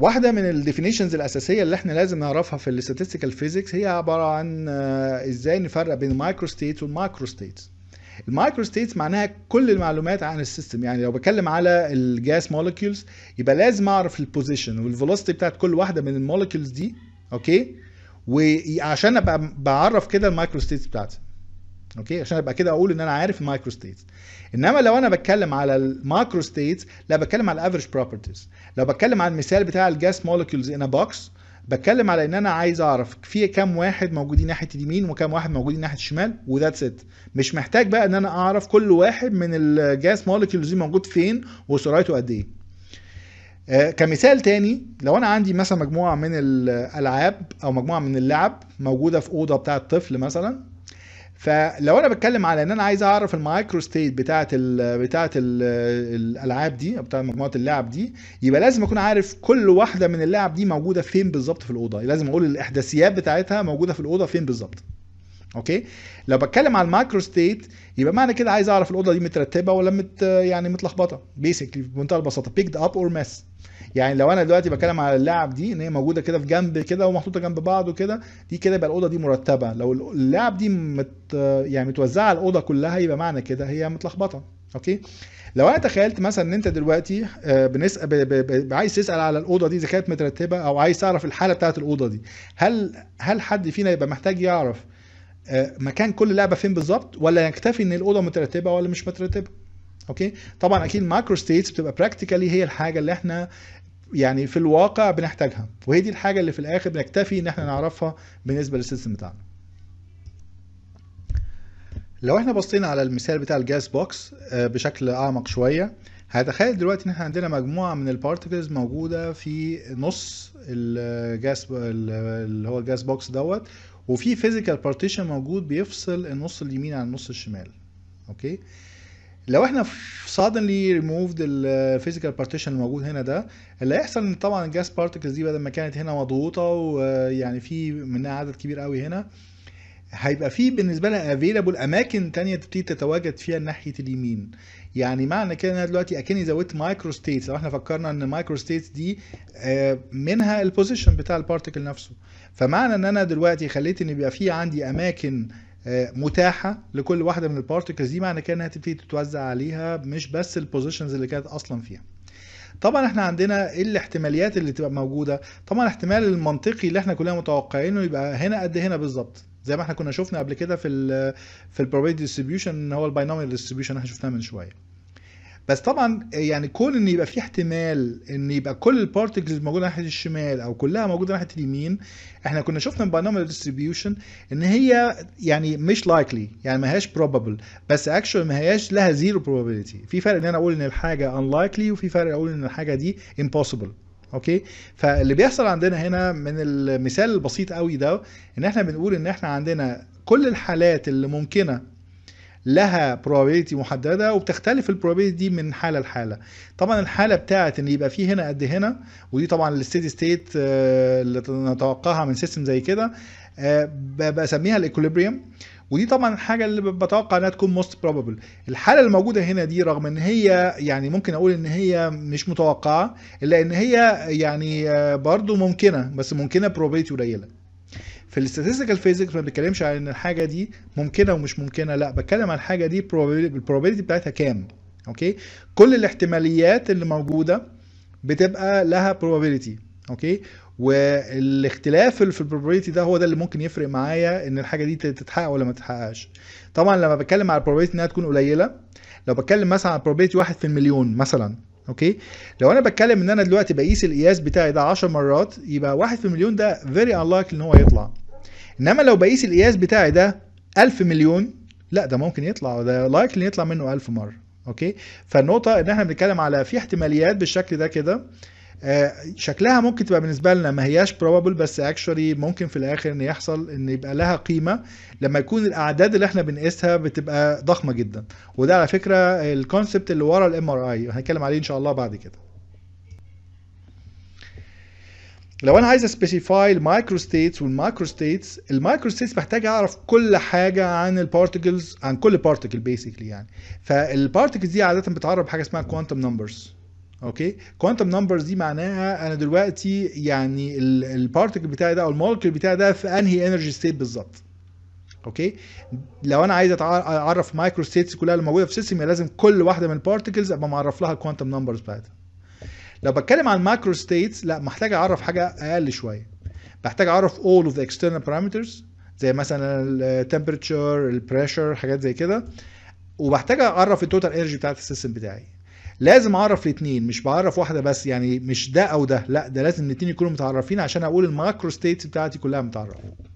واحدة من ال definitions الأساسية اللي إحنا لازم نعرفها في ال statistical physics هي عبارة عن آه، إزاي نفرق بين ال micro states وال macro states. ال micro states معناها كل المعلومات عن ال system. يعني لو بتكلم على ال gas molecules يبقى لازم أعرف ال position وال velocity بتاعت كل واحدة من ال molecules دي okay؟ وعشان أبقى بعرف كده ال micro states بتاعتي. okay؟ عشان أبقى كده أقول إن أنا عارف ال micro states. إنما لو أنا بتكلم على ال macro states لا بتكلم على ال average properties لو بتكلم على المثال بتاع ال gas molecules in box بتكلم على إن أنا عايز أعرف في كام واحد موجودين ناحية اليمين وكام واحد موجودين ناحية الشمال و that's it مش محتاج بقى إن أنا أعرف كل واحد من ال gas molecules دي موجود فين وسرعته قد إيه. آه، كمثال تاني لو أنا عندي مثلا مجموعة من الألعاب أو مجموعة من اللعب موجودة في أوضة بتاعة طفل مثلا فلو أنا بتكلم على إن أنا عايز أعرف ال micro state بتاعه ال بتاعه ال الألعاب دي أو بتاعه مجموعة اللعب دي يبقى لازم أكون عارف كل واحدة من اللعب دي موجودة فين بالظبط في الأوضة. لازم أقول الإحداثيات بتاعتها موجودة في الأوضة فين بالظبط. okay؟ لو بتكلم على ال macro state يبقى معنى كده عايز أعرف الأوضة دي مترتبة ولا مت يعني متلخبطة. basically بمنتهى البساطة picked up or mess يعني لو أنا دلوقتي بتكلم على اللعب دي إن هي موجودة كده في جنب كده ومحطوطة جنب بعض وكده دي كده يبقى الأوضة دي مرتبة. لو اللعب دي مت يعني متوزعة على الأوضة كلها يبقى معنى كده هي متلخبطة. okay؟ لو أنا تخيلت مثلا إن أنت دلوقتي آه، بنسال عايز تسأل على الأوضة دي إذا كانت مترتبة أو عايز تعرف الحالة بتاعت الأوضة دي هل هل حد فينا يبقى محتاج يعرف مكان كل لعبة فين بالظبط ولا يكتفي إن الأوضة مترتبة ولا مش مترتبة. okay؟ طبعا أكيد ال macrostates بتبقى practically هي الحاجة اللي إحنا يعني في الواقع بنحتاجها وهي دي الحاجة اللي في الآخر بنكتفي إن إحنا نعرفها بالنسبة لل system بتاعنا. لو إحنا بصينا على المثال بتاع ال gas box آه، بشكل أعمق شوية هتخيل دلوقتي إن إحنا عندنا مجموعة من ال particles موجودة في نص الجاس اللي هو ال gas box دوت وفي physical partition موجود بيفصل النص اليمين عن النص الشمال. okay؟ لو إحنا suddenly removed ال physical partition الموجود هنا ده اللي هيحصل إن طبعا ال gas particles دي بدل ما كانت هنا مضغوطة ويعني في منها عدد كبير قوي هنا هيبقى في بالنسبة لها available أماكن تانية تبتدي تتواجد فيها ناحية اليمين. يعني معنى كده إن أنا دلوقتي اكني زودت microstates لو إحنا فكرنا إن ال microstates دي آه، منها ال position بتاع ال particle نفسه. فمعنى إن أنا دلوقتي خليت إن يبقى في عندي أماكن آه، متاحة لكل واحدة من ال particles دي معنى كده إنها تبتدي تتوزع عليها مش بس ال positions اللي كانت أصلا فيها. طبعا إحنا عندنا إيه الاحتماليات اللي تبقى موجودة. طبعا الاحتمال المنطقي اللي إحنا كلنا متوقعينه يبقى هنا قد هنا بالظبط. زي ما إحنا كنا شفنا قبل كده في ال في ال probability distribution هو ال binomial distribution إحنا شفناه من شوية. بس طبعا يعني كون إن يبقى في احتمال إن يبقى كل ال particles موجودة ناحية الشمال أو كلها موجودة ناحية اليمين إحنا كنا شفنا ال binomial distribution إن هي يعني مش likely يعني ما هياش probable بس actually ما هياش لها zero probability. في فرق إن أنا أقول إن الحاجة unlikely وفي فرق أقول إن الحاجة دي impossible. okay؟ فاللي بيحصل عندنا هنا من المثال البسيط قوي ده إن إحنا بنقول إن إحنا عندنا كل الحالات اللي ممكنة لها probability محددة وبتختلف ال probability دي من حالة لحالة. طبعا الحالة بتاعت إن يبقى في هنا قد هنا ودي طبعا ال steady state اللي نتوقعها من system زي كده آه، بسميها ال equilibrium ودي طبعا الحاجة اللي بتوقع إنها تكون most probable الحالة الموجودة هنا دي رغم إن هي يعني ممكن أقول إن هي مش متوقعة إلا إن هي يعني برضو ممكنة بس ممكنة probability قليلة. في ال statistical physics ما بنتكلمش عن إن الحاجة دي ممكنة ومش ممكنة لأ بتكلم عن الحاجة دي ال probability بتاعتها كام؟ okay؟ كل الاحتماليات اللي موجودة بتبقى لها probability okay؟ والاختلاف في ال probability ده هو ده اللي ممكن يفرق معايا إن الحاجة دي تتحقق ولا ما تتحققش. طبعا لما بتكلم على ال probability إنها تكون قليلة لو بتكلم مثلا على probability واحد في المليون مثلا okay؟ لو أنا بتكلم إن أنا دلوقتي بقيس القياس بتاعي ده 10 مرات يبقى واحد في المليون ده very unlikely إن هو يطلع. إنما لو بقيس القياس بتاعي ده 1000 مليون لا ده ممكن يطلع ده likely يطلع منه 1000 مرة okay؟ فالنقطة إن إحنا بنتكلم على في احتماليات بالشكل ده كده شكلها ممكن تبقى بالنسبة لنا ما هياش probable بس actually ممكن في الآخر إن يحصل إن يبقى لها قيمة. لما يكون الأعداد اللي إحنا بنقيسها بتبقى ضخمة جدا. وده على فكرة ال concept اللي ورا ال MRI هنتكلم عليه إن شاء الله بعد كده. لو أنا عايز specify ال microstates وال macrostates ال microstates محتاج أعرف كل حاجة عن ال particles عن كل particle basically يعني. فال particles دي عادة بتعرف حاجة اسمها quantum numbers okay؟ quantum numbers دي معناها أنا دلوقتي يعني ال particle بتاعي ده أو ال molecule بتاعي ده في أنهي energy state بالظبط. okay؟ لو أنا عايز أعرف microstates كلها اللي موجودة في يبقى لازم كل واحدة من ال particles أبقى معرف لها ال quantum numbers بتاعتها لو بتكلم عن ال macrostates لا محتاج أعرف حاجة أقل شوية. بحتاج أعرف all of the external parameters زي مثلا ال temperature ال pressure حاجات زي كده. وبحتاج أعرف ال total energy بتاعت ال system بتاعي. لازم اعرف الاثنين مش بعرف واحدة بس يعني مش ده أو ده لا ده لازم الاثنين يكونوا متعرفين عشان أقول ال macrostates بتاعتي كلها متعرفة.